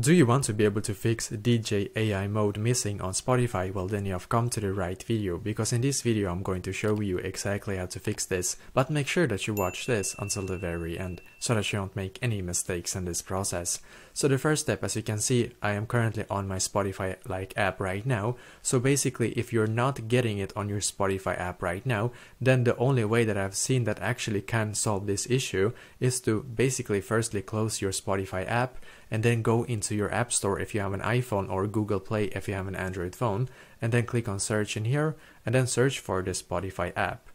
Do you want to be able to fix DJ AI mode missing on Spotify? Well then you have come to the right video because in this video I'm going to show you exactly how to fix this but make sure that you watch this until the very end so that you don't make any mistakes in this process. So the first step as you can see I am currently on my Spotify like app right now so basically if you're not getting it on your Spotify app right now then the only way that I've seen that actually can solve this issue is to basically firstly close your Spotify app and then go into your app store if you have an iPhone or Google Play if you have an Android phone and then click on search in here and then search for the Spotify app.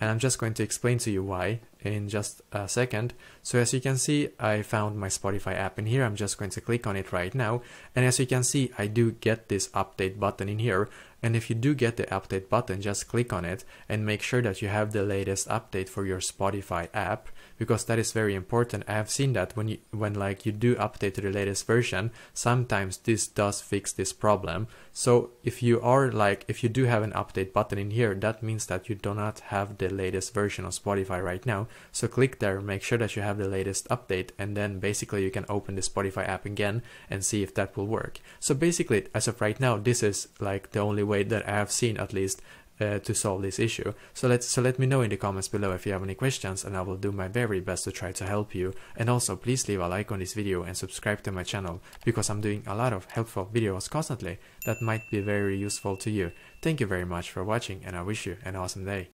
And I'm just going to explain to you why in just a second. So as you can see, I found my Spotify app in here. I'm just going to click on it right now. And as you can see, I do get this update button in here. And if you do get the update button, just click on it and make sure that you have the latest update for your Spotify app because that is very important. I have seen that when you when like you do update to the latest version, sometimes this does fix this problem. So if you are like if you do have an update button in here, that means that you do not have the latest version of Spotify right now. So click there, make sure that you have the latest update and then basically you can open the Spotify app again and see if that will work. So basically as of right now, this is like the only way that I have seen at least uh, to solve this issue. So let so let me know in the comments below if you have any questions and I will do my very best to try to help you. And also please leave a like on this video and subscribe to my channel because I'm doing a lot of helpful videos constantly that might be very useful to you. Thank you very much for watching and I wish you an awesome day.